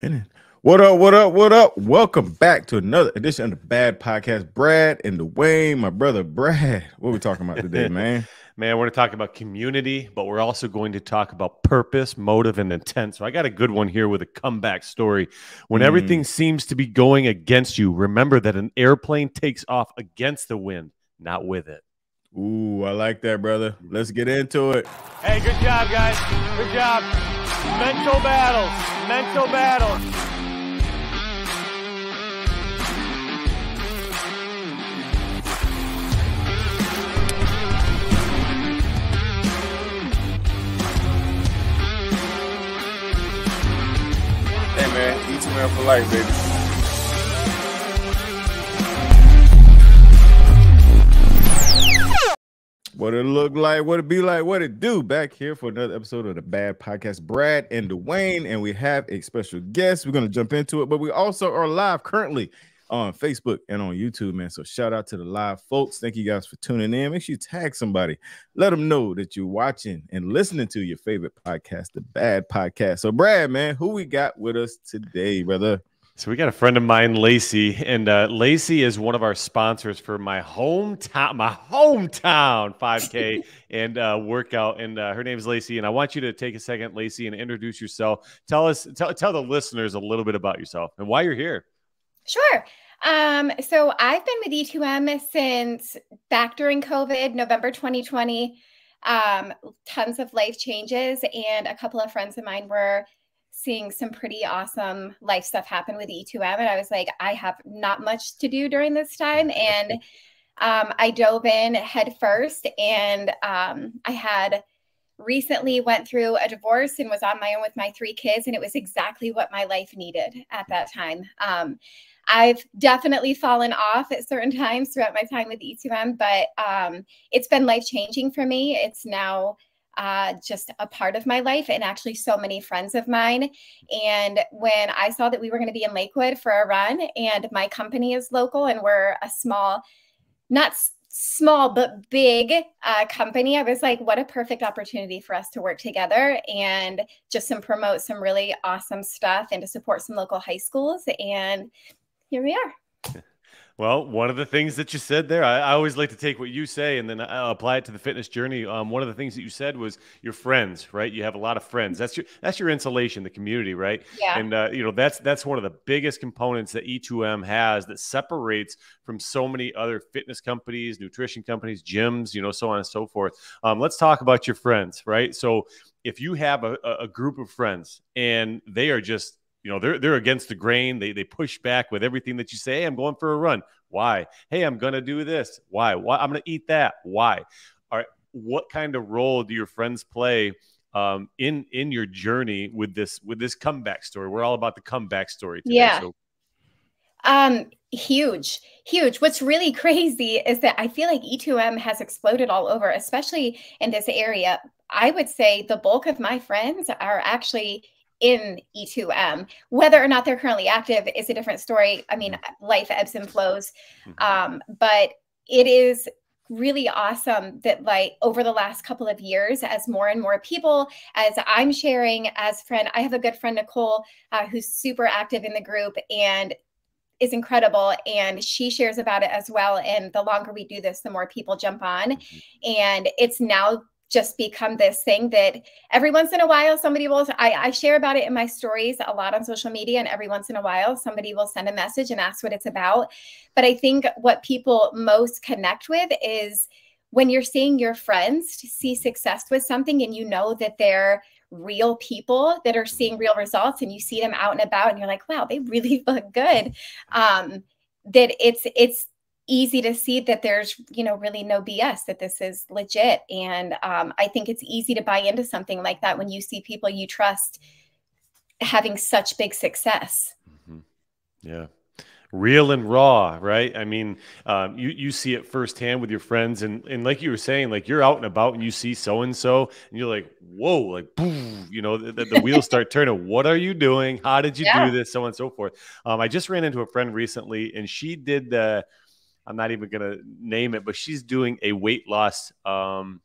What up? What up? What up? Welcome back to another edition of the Bad Podcast. Brad and Dawain, my brother Brad. What are we talking about today, man? man, we're going to talk about community, but we're also going to talk about purpose, motive, and intent. So I got a good one here with a comeback story. When mm. everything seems to be going against you, remember that an airplane takes off against the wind, not with it. Ooh, I like that, brother. Let's get into it. Hey, good job, guys. Good job. Mental battles. Mental battles. man. E2M for life, baby. What it look like, what it be like, what it do. Back here for another episode of the Bad Podcast. Brad and Dawain, and we have a special guest. We're gonna jump into it, but we also are live currently on Facebook and on YouTube, man. So shout out to the live folks. Thank you guys for tuning in. Make sure you tag somebody. Let them know that you're watching and listening to your favorite podcast, the Bad Podcast. So Brad, man, who we got with us today, brother? So we got a friend of mine, Lacy, and uh, Lacy is one of our sponsors for my hometown, my hometown 5K and uh, workout. And uh, her name is Lacy, and I want you to take a second, Lacy, and introduce yourself. Tell us, tell, tell the listeners a little bit about yourself and why you're here. Sure. Um, so I've been with E2M since back during COVID, November 2020. Um, tons of life changes, and a couple of friends of mine were seeing some pretty awesome life stuff happen with E2M. And I was like, I have not much to do during this time. And um, I dove in head first, and um, I had recently went through a divorce and was on my own with my three kids and it was exactly what my life needed at that time um, I've definitely fallen off at certain times throughout my time with E2M, but um, it's been life changing for me. It's now uh, just a part of my life and actually so many friends of mine. And when I saw that we were going to be in Lakewood for a run, and my company is local and we're a small, not small but big uh, company i was like what a perfect opportunity for us to work together and just some promote some really awesome stuff and to support some local high schools and here we are. Well, one of the things that you said there, I, I, always like to take what you say and then I'll apply it to the fitness journey. Um, one of the things that you said was your friends, right? You have a lot of friends. That's your that's your insulation, the community, right? Yeah. And uh, you know that's that's one of the biggest components that E2M has that separates from so many other fitness companies, nutrition companies, gyms, you know, so on and so forth. Um, let's talk about your friends, right? So if you have a, a group of friends and they are just you know they're they're against the grain. They they push back with everything that you say hey, i'm going for a run. Why? Hey i'm going to do this. Why? Why i'm going to eat that. Why? All right what kind of role do your friends play um, in in your journey with this with this comeback story? We're all about the comeback story today, yeah. so. um huge huge. What's really crazy is that i feel like e2m has exploded all over especially in this area. I would say the bulk of my friends are actually in E2M. Whether or not they're currently active is a different story. I mean, mm-hmm. life ebbs and flows. Mm-hmm. Um, but it is really awesome that like over the last couple of years as more and more people as i'm sharing as friend i have a good friend nicole uh, who's super active in the group and is incredible and she shares about it as well and the longer we do this the more people jump on mm-hmm. and it's now just become this thing that every once in a while somebody will I, I, share about it in my stories a lot on social media and every once in a while somebody will send a message and ask what it's about. But i think what people most connect with is when you're seeing your friends see success with something and you know that they're real people that are seeing real results and you see them out and about and you're like wow they really look good um that it's it's easy to see that there's you know really no bs that this is legit. And um, i think it's easy to buy into something like that when you see people you trust having such big success. Mm-hmm. yeah. Real and raw right? I mean um, you you see it firsthand with your friends. And and like you were saying like you're out and about and you see so and so and you're like whoa like boom you know the, the wheels start turning. What are you doing? How did you yeah. do this? So on and so forth. Um, i just ran into a friend recently and she did the I'm not even going to name it, but she's doing a weight loss um,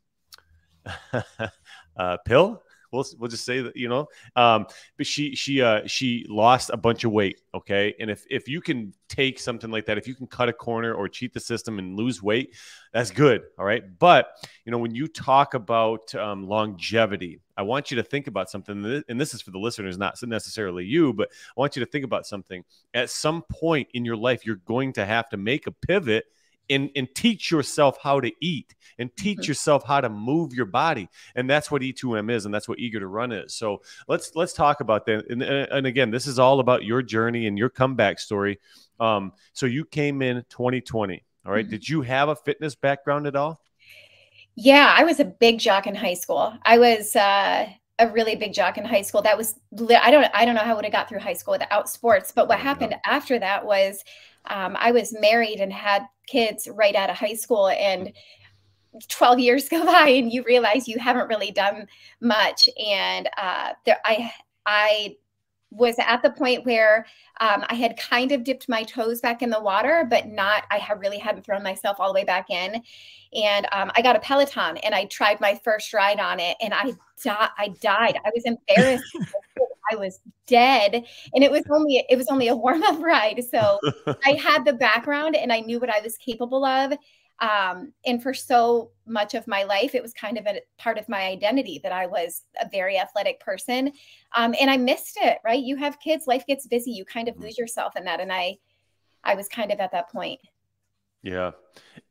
uh, pill. We'll we'll just say that you know. Um, but she she uh she lost a bunch of weight. Okay, and if if you can take something like that, if you can cut a corner or cheat the system and lose weight, that's good. All right, but you know when you talk about um, longevity, I want you to think about something, and this is for the listeners, not necessarily you, but I want you to think about something. At some point in your life, you're going to have to make a pivot and, and teach yourself how to eat and teach mm-hmm. yourself how to move your body and that's what e2m is and that's what eager to run is so let's let's talk about that and, and again this is all about your journey and your comeback story um, so you came in 2020 all right? mm-hmm. did you have a fitness background at all yeah i was a big jock in high school i was uh a really big jock in high school. That was I don't I don't know how I would have got through high school without sports. But what happened after that was um, I was married and had kids right out of high school, and 12 years go by, and you realize you haven't really done much. And uh, there, I I was at the point where um, I had kind of dipped my toes back in the water, but not, I had really hadn't thrown myself all the way back in. And um, I got a Peloton and I tried my first ride on it and I, di- I died. I was embarrassed. I was dead. And it was only, it was only a warm up ride. So I had the background and I knew what I was capable of. Um, and for so much of my life, it was kind of a part of my identity that I was a very athletic person. Um, and I missed it, right? You have kids, life gets busy, you kind of mm-hmm. lose yourself in that. And I, I was kind of at that point. Yeah.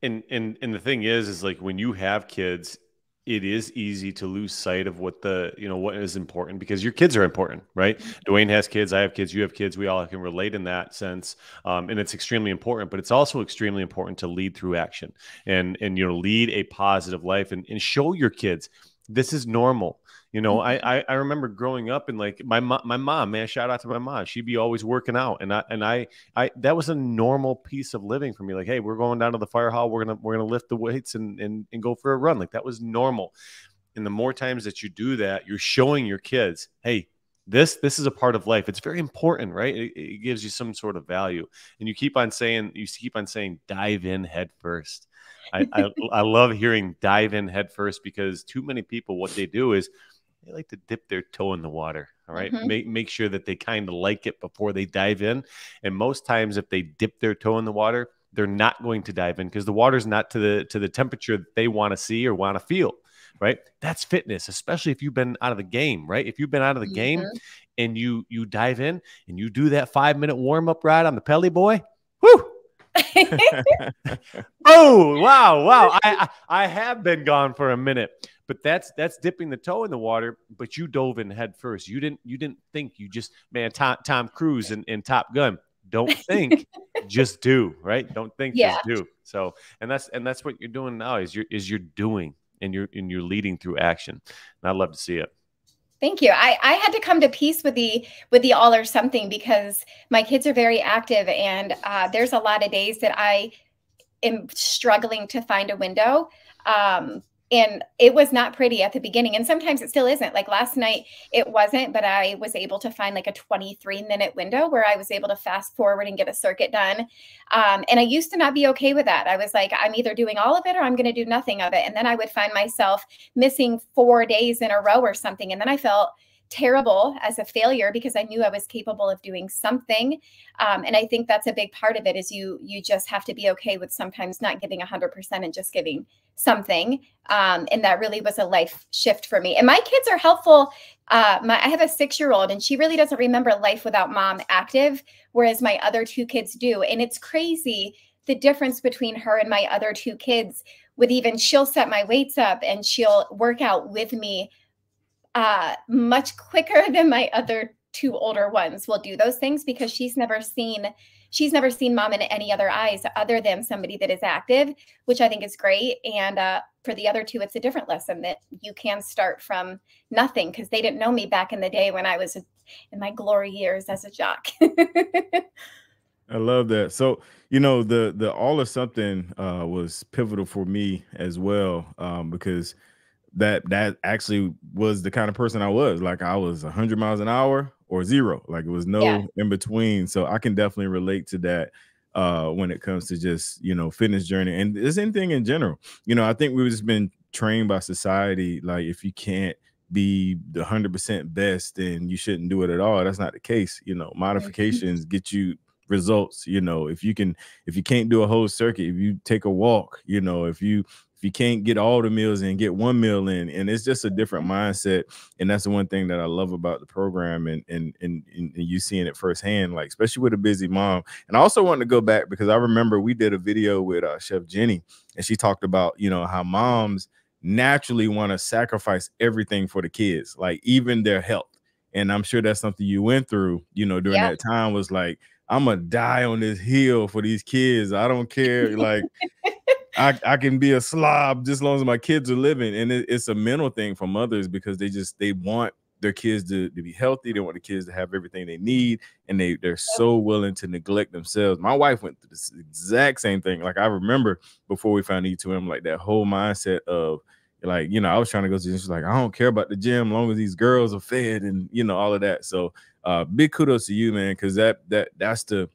And and and the thing is is like when you have kids, it is easy to lose sight of what the you know what is important because your kids are important right? Dawain has kids i have kids you have kids we all can relate in that sense um, and it's extremely important but it's also extremely important to lead through action and and you know lead a positive life and, and show your kids this is normal you know, mm-hmm. I, I remember growing up and like my mom, my mom, man, shout out to my mom. She'd be always working out, and I and I I that was a normal piece of living for me. Like, hey, we're going down to the fire hall. We're gonna we're gonna lift the weights and and and go for a run. Like that was normal. And the more times that you do that, you're showing your kids, hey, this this is a part of life. It's very important, right? It, it gives you some sort of value. And you keep on saying you keep on saying dive in head first. I, I, I love hearing dive in head first because too many people what they do is they like to dip their toe in the water. All right? mm-hmm. Make make sure that they kind of like it before they dive in. And most times if they dip their toe in the water, they're not going to dive in because the water's not to the to the temperature that they want to see or want to feel. Right. That's fitness, especially if you've been out of the game, right? If you've been out of the mm-hmm. game and you you dive in and you do that five minute warm up ride on the Pelly Boy, whoo, oh wow wow I, I, I have been gone for a minute but that's that's dipping the toe in the water but you dove in head first you didn't you didn't think you just man tom, tom cruise and, and top gun don't think just do right don't think yeah. just do so and that's and that's what you're doing now is you're is you're doing and you're and you're leading through action and i'd love to see it Thank you. I, I had to come to peace with the with the all or something because my kids are very active and uh, there's a lot of days that I am struggling to find a window. Um, and it was not pretty at the beginning and sometimes it still isn't. Like last night it wasn't but i was able to find like a 23 minute window where i was able to fast forward and get a circuit done um, and i used to not be okay with that. I was like i'm either doing all of it or i'm going to do nothing of it and then i would find myself missing four days in a row or something and then i felt terrible as a failure because I knew I was capable of doing something. Um, and I think that's a big part of it is you you just have to be okay with sometimes not giving 100% and just giving something. Um, and that really was a life shift for me. And my kids are helpful. Uh, my, I have a six year old and she really doesn't remember life without mom active, whereas my other two kids do. And it's crazy the difference between her and my other two kids with even she'll set my weights up and she'll work out with me uh, much quicker than my other two older ones will do those things because she's never seen she's never seen mom in any other eyes other than somebody that is active which i think is great. And uh, for the other two it's a different lesson that you can start from nothing because they didn't know me back in the day when i was in my glory years as a jock. I love that. So you know the the all or something uh, was pivotal for me as well um, because that that actually was the kind of person I was. Like I was 100 miles an hour or zero. Like it was no yeah. in between. So I can definitely relate to that uh when it comes to just you know fitness journey and this anything in general. You know, I think we've just been trained by society like if you can't be the hundred percent best, then you shouldn't do it at all. That's not the case. You know, modifications get you results. You know, if you can, if you can't do a whole circuit, if you take a walk, you know, if you if you can't get all the meals in, get one meal in, and it's just a different mindset. And that's the one thing that I love about the program, and and and, and you seeing it firsthand, like especially with a busy mom. And I also want to go back because I remember we did a video with uh, Chef Jenny, and she talked about you know how moms naturally want to sacrifice everything for the kids, like even their health. And I'm sure that's something you went through, you know, during that time was like, I'm gonna die on this hill for these kids. I don't care. Like I, I can be a slob just as long as my kids are living. And it, it's a mental thing for mothers because they just they want their kids to, to be healthy. They want the kids to have everything they need, and they they're so willing to neglect themselves. My wife went through this exact same thing. Like I remember before we found E2M, like that whole mindset of like you know I was trying to go to gym. she's like I don't care about the gym as long as these girls are fed and you know all of that. So uh, big kudos to you, man, because that that that's the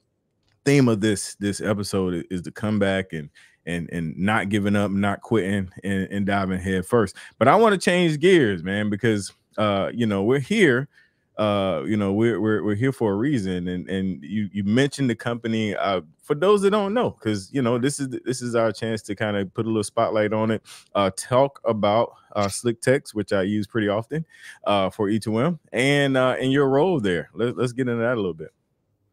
theme of this this episode is to come back and and and not giving up, not quitting, and, and diving head first. But I want to change gears, man, because uh, you know we're here. Uh, you know we're, we're we're here for a reason, and and you you mentioned the company. Uh, for those that don't know, because you know this is this is our chance to kind of put a little spotlight on it. Uh, talk about uh, Slick Text, which I use pretty often uh, for E2M, and uh, and your role there. Let, let's get into that a little bit.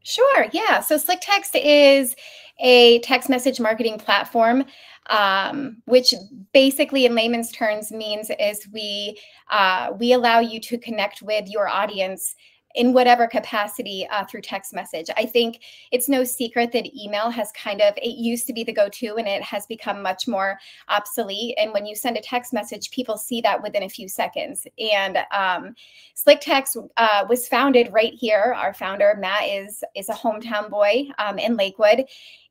Sure. Yeah. So Slick Text is a text message marketing platform, um, which basically, in layman's terms, means is we uh, we allow you to connect with your audience in whatever capacity uh, through text message. I think it's no secret that email has kind of, it used to be the go to and it has become much more obsolete. And when you send a text message, people see that within a few seconds. And um, Slick Text uh, was founded right here. Our founder, Matt, is, is a hometown boy um, in Lakewood.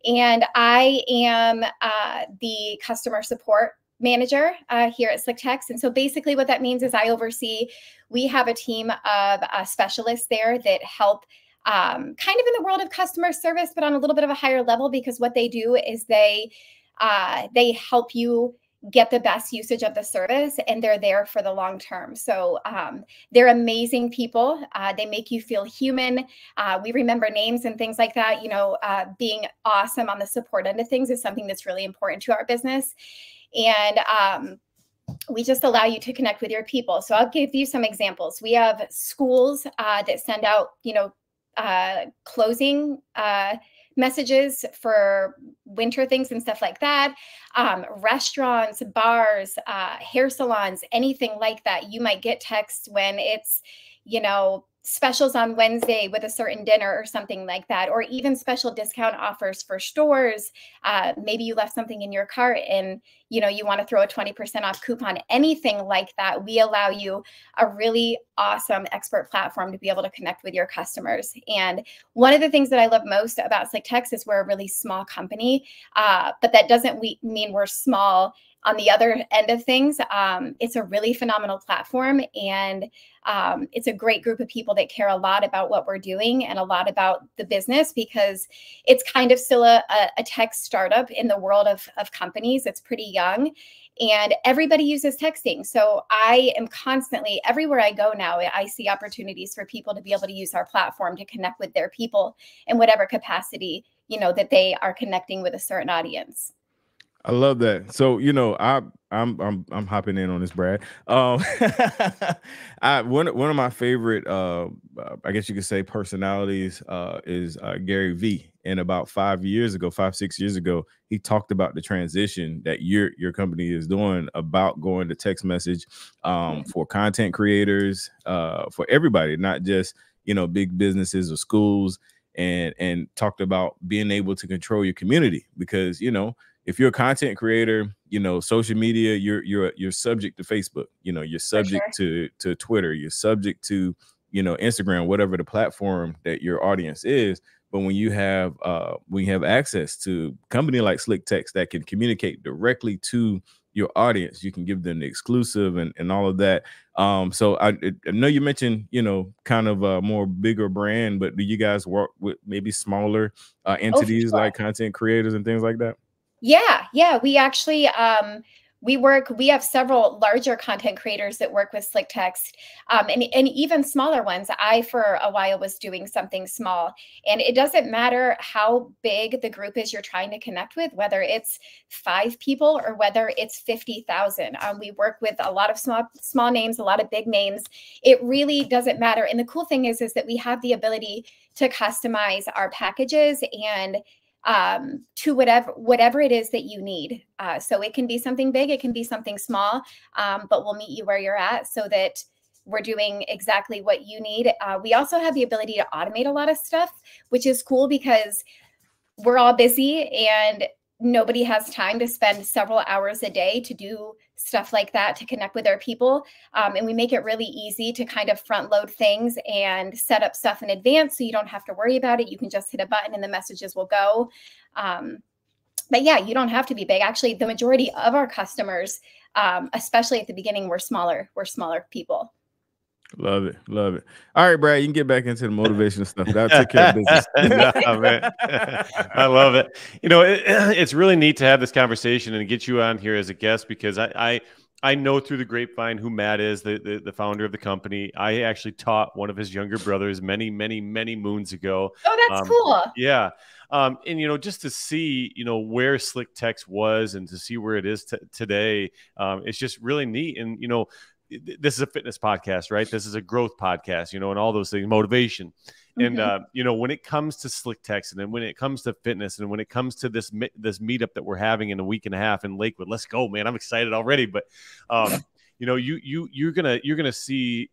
And I am uh, the customer support manager uh, here at SlickText. And so basically what that means is I oversee, we have a team of uh, specialists there that help um, kind of in the world of customer service, but on a little bit of a higher level because what they do is they uh, they help you get the best usage of the service and they're there for the long term. So um, they're amazing people. Uh, they make you feel human. Uh, we remember names and things like that. You know, uh, being awesome on the support end of things is something that's really important to our business and um, we just allow you to connect with your people. So I'll give you some examples. We have schools uh, that send out, you know, uh, closing uh, messages for winter things and stuff like that. Um, restaurants, bars, uh, hair salons, anything like that. You might get texts when it's, you know, specials on Wednesday with a certain dinner or something like that, or even special discount offers for stores. Uh, maybe you left something in your cart and you know you want to throw a 20% off coupon, anything like that. We allow you a really awesome expert platform to be able to connect with your customers. And one of the things that I love most about Slick Text is we're a really small company, uh, but that doesn't we mean we're small on the other end of things, um, it's a really phenomenal platform and um, it's a great group of people that care a lot about what we're doing and a lot about the business because it's kind of still a, a tech startup in the world of, of companies. It's pretty young and everybody uses texting. So I am constantly, everywhere I go now, I see opportunities for people to be able to use our platform to connect with their people in whatever capacity, you know, that they are connecting with a certain audience. I love that. So you know, I I'm I'm I'm hopping in on this, Brad. Um, I one one of my favorite, uh, I guess you could say, personalities uh, is uh, Gary V. And about five years ago, five six years ago, he talked about the transition that your your company is doing about going to text message um, for content creators, uh, for everybody, not just you know big businesses or schools, and and talked about being able to control your community because you know if you're a content creator, you know, social media, you're you're you're subject to Facebook, you know, you're subject sure. to to Twitter, you're subject to, you know, Instagram, whatever the platform that your audience is. But when you have uh when you have access to company like Slick Text that can communicate directly to your audience, you can give them the exclusive and, and all of that. Um, so I, I know you mentioned, you know, kind of a more bigger brand, but do you guys work with maybe smaller uh, oh, entities oh, sure. like content creators and things like that? Yeah, yeah. We actually um, we work we have several larger content creators that work with slick text um, and, and even smaller ones i for a while was doing something small and it doesn't matter how big the group is you're trying to connect with whether it's five people or whether it's 50000 um, we work with a lot of small small names a lot of big names it really doesn't matter and the cool thing is is that we have the ability to customize our packages and um, to whatever whatever it is that you need. Uh, so it can be something big, it can be something small, um, but we'll meet you where you're at so that we're doing exactly what you need. Uh, we also have the ability to automate a lot of stuff, which is cool because we're all busy and nobody has time to spend several hours a day to do stuff like that to connect with our people. Um, and we make it really easy to kind of front load things and set up stuff in advance so you don't have to worry about it. You can just hit a button and the messages will go. Um, but yeah, you don't have to be big. Actually, the majority of our customers, um, especially at the beginning, were smaller. We're smaller people. Love it, love it. All right, Brad, you can get back into the motivational stuff. That'll take care of business. nah, man. I love it. You know, it, it's really neat to have this conversation and get you on here as a guest because I, I I know through the grapevine who Matt is, the, the, the founder of the company. I actually taught one of his younger brothers many, many, many moons ago. Oh, that's um, cool. Yeah. Um, and you know, just to see, you know, where Slick Text was and to see where it is t- today, um, it's just really neat. And you know, this is a fitness podcast, right? This is a growth podcast, you know, and all those things, motivation. Mm-hmm. And uh, you know, when it comes to slick text, and when it comes to fitness, and when it comes to this this meetup that we're having in a week and a half in Lakewood, let's go, man! I'm excited already. But um, you know, you you you're gonna you're gonna see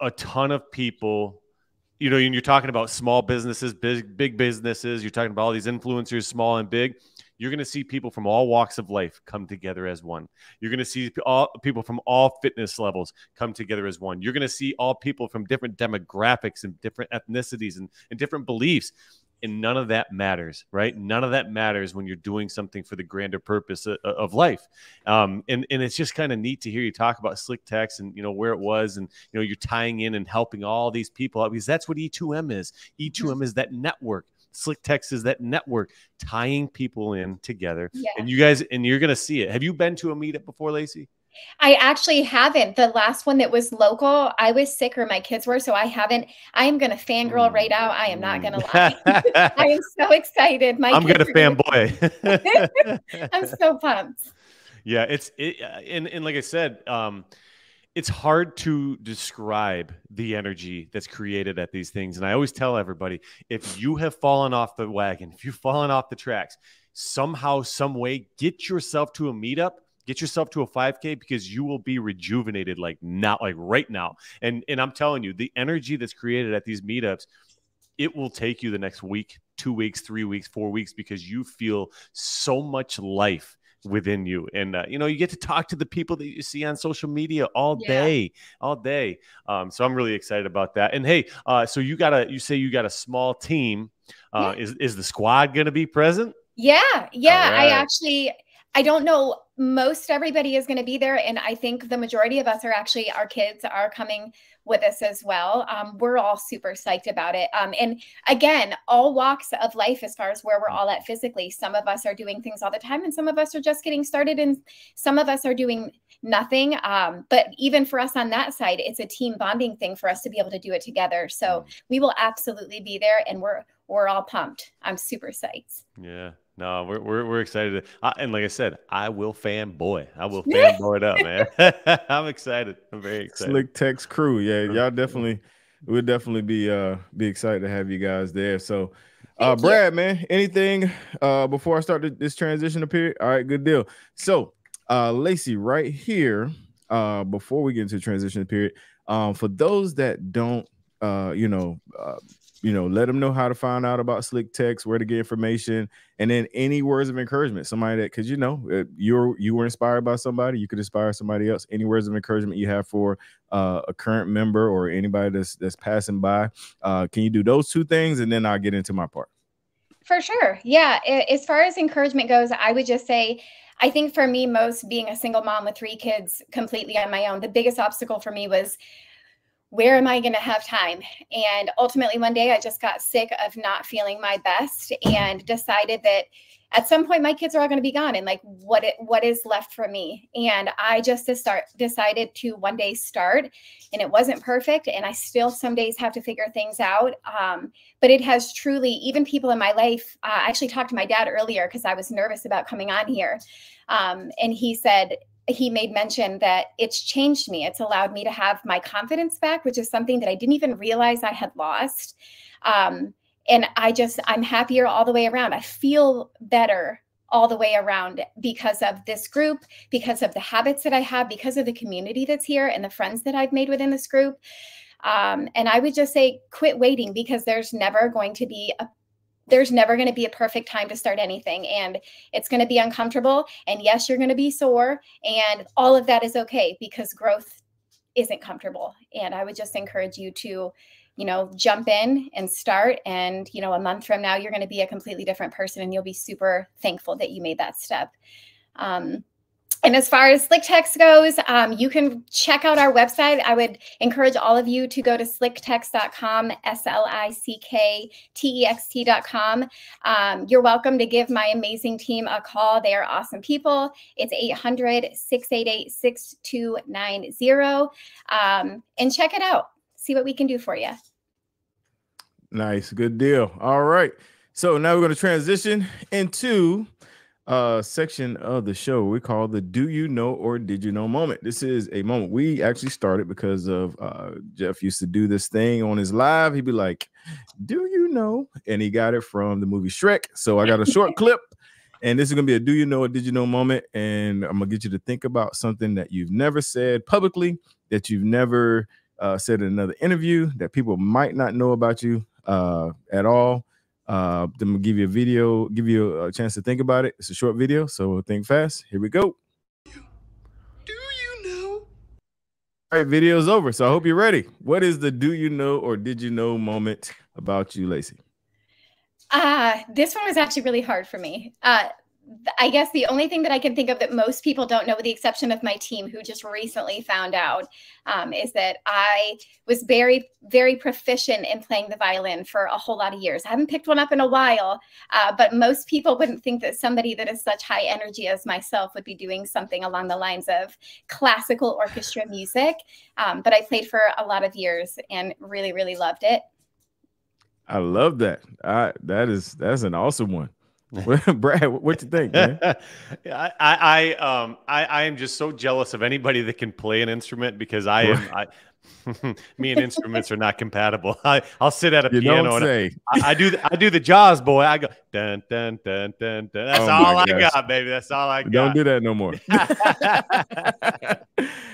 a ton of people you know, you're talking about small businesses, big big businesses. You're talking about all these influencers, small and big you're going to see people from all walks of life come together as one. You're going to see all people from all fitness levels come together as one. You're going to see all people from different demographics and different ethnicities and, and different beliefs. And none of that matters, right? None of that matters when you're doing something for the grander purpose of, of life. Um, and, and it's just kind of neat to hear you talk about Slick Text and, you know, where it was and, you know, you're tying in and helping all these people out because that's what E2M is. E2M is that network Slick Text is that network tying people in together. Yeah. And you guys, and you're going to see it. Have you been to a meetup before, Lacy? I actually haven't. The last one that was local, I was sick or my kids were, so I haven't. I am going to fangirl right out. I am not going to lie. I am so excited. My I'm going to fanboy. I'm so pumped. Yeah, it's it, and and like I said, um, it's hard to describe the energy that's created at these things. And I always tell everybody if you have fallen off the wagon, if you've fallen off the tracks, somehow, some way, get yourself to a meetup. Get yourself to a 5K because you will be rejuvenated like not like right now. And and I'm telling you, the energy that's created at these meetups, it will take you the next week, two weeks, three weeks, four weeks because you feel so much life within you and uh, you know you get to talk to the people that you see on social media all yeah. day all day um, so i'm really excited about that and hey uh, so you got a you say you got a small team uh, yeah. is, is the squad going to be present yeah yeah right. i actually i don't know most everybody is going to be there and i think the majority of us are actually our kids are coming with us as well. Um, we're all super psyched about it. Um, and again, all walks of life as far as where we're all at physically. Some of us are doing things all the time, and some of us are just getting started, and some of us are doing nothing. Um, but even for us on that side, it's a team bonding thing for us to be able to do it together. So mm. we will absolutely be there, and we're we're all pumped. I'm super psyched. Yeah, no, we're we're, we're excited. Uh, and like I said, I will fanboy. I will fanboy it up, man. I'm excited. I'm very excited. Slick Text crew, yeah, y'all definitely we'll definitely be uh be excited to have you guys there. So, uh, Brad, man, anything uh before I start this transition period? All right, good deal. So, uh, Lacy, right here, uh, before we get into transition period, um, for those that don't, uh, you know, uh, you know, let them know how to find out about Slick Text, where to get information, and then any words of encouragement. Somebody that, because you know, you're you were inspired by somebody, you could inspire somebody else. Any words of encouragement you have for uh, a current member or anybody that's that's passing by, uh, can you do those two things, and then I'll get into my part. For sure, yeah. As far as encouragement goes, I would just say. I think for me, most being a single mom with three kids completely on my own, the biggest obstacle for me was where am I going to have time? And ultimately, one day I just got sick of not feeling my best and decided that at some point my kids are all going to be gone and like what it, what is left for me and i just to start decided to one day start and it wasn't perfect and i still some days have to figure things out um, but it has truly even people in my life uh, i actually talked to my dad earlier because i was nervous about coming on here um, and he said he made mention that it's changed me. It's allowed me to have my confidence back, which is something that I didn't even realize I had lost. Um, and I just, I'm happier all the way around. I feel better all the way around because of this group, because of the habits that I have, because of the community that's here and the friends that I've made within this group. Um, and I would just say, quit waiting because there's never going to be a there's never going to be a perfect time to start anything and it's going to be uncomfortable and yes you're going to be sore and all of that is okay because growth isn't comfortable and i would just encourage you to you know jump in and start and you know a month from now you're going to be a completely different person and you'll be super thankful that you made that step. Um, and as far as Slick Text goes, um, you can check out our website. I would encourage all of you to go to slicktext.com, S L I C K T E X T.com. Um, you're welcome to give my amazing team a call. They are awesome people. It's 800 688 6290. Um, and check it out. See what we can do for you. Nice. Good deal. All right. So now we're going to transition into uh section of the show. We call the do you know or did you know moment. This is a moment. We actually started because of uh jeff used to do this thing on his live. He'd be like do you know? And he got it from the movie shrek. So i got a short clip and this is gonna be a do you know or did you know moment. And i'm gonna get you to think about something that you've never said publicly that you've never uh, said in another interview that people might not know about you uh, at all uh, then we'll give you a video, give you a chance to think about it. It's a short video, so think fast. Here we go. Do you know? All right, video's over. So I hope you're ready. What is the do you know or did you know moment about you, Lacy? Uh, this one was actually really hard for me. Uh, I guess the only thing that I can think of that most people don't know, with the exception of my team who just recently found out, um, is that I was very, very proficient in playing the violin for a whole lot of years. I haven't picked one up in a while, uh, but most people wouldn't think that somebody that is such high energy as myself would be doing something along the lines of classical orchestra music. Um, but I played for a lot of years and really, really loved it. I love that. I, that is that's an awesome one. Brad, what you think, man? I, I, um, I, I am just so jealous of anybody that can play an instrument because I am, I, me and instruments are not compatible. I, I'll sit at a you piano and I, I, do, the, I do the Jaws boy. I go dun dun dun dun dun. That's oh all I gosh. got, baby. That's all I got. Don't do that no more.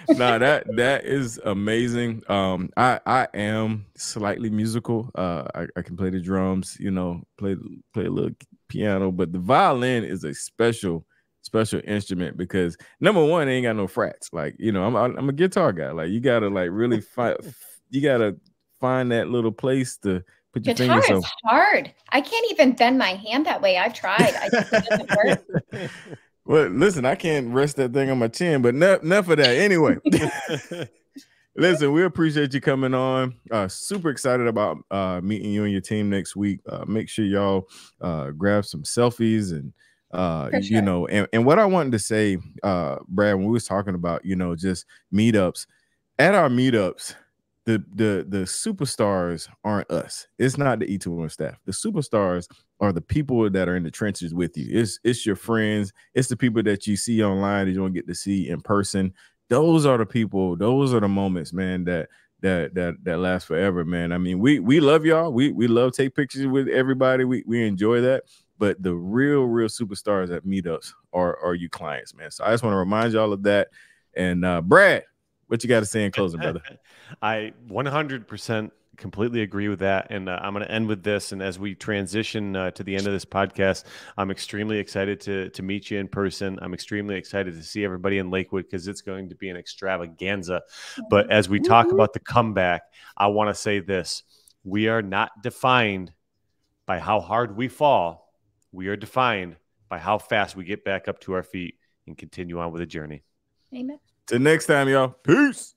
no, that that is amazing. Um, I I am slightly musical. Uh, I, I can play the drums. You know, play play a little piano, but the violin is a special special instrument because number one, ain't got no frets. Like you know, I'm I'm a guitar guy. Like you gotta like really find you gotta find that little place to put your guitar fingers. is hard. I can't even bend my hand that way. I've tried. I just, it doesn't work. Well, listen, I can't rest that thing on my chin, but enough, enough of that. Anyway, listen, we appreciate you coming on. Uh, super excited about uh, meeting you and your team next week. Uh, make sure y'all uh, grab some selfies and uh sure. you know and, and what i wanted to say uh brad when we was talking about you know just meetups at our meetups the the the superstars aren't us it's not the e2m staff the superstars are the people that are in the trenches with you it's it's your friends it's the people that you see online that you don't get to see in person those are the people those are the moments man that that that that last forever man i mean we we love y'all we we love take pictures with everybody we we enjoy that but the real, real superstars at meetups are are you clients, man. So I just want to remind y'all of that. And uh, Brad, what you got to say in closing, brother? I 100% completely agree with that. And uh, I'm going to end with this. And as we transition uh, to the end of this podcast, I'm extremely excited to to meet you in person. I'm extremely excited to see everybody in Lakewood because it's going to be an extravaganza. But as we talk about the comeback, I want to say this: we are not defined by how hard we fall we are defined by how fast we get back up to our feet and continue on with the journey. Amen. Till next time, y'all. Peace.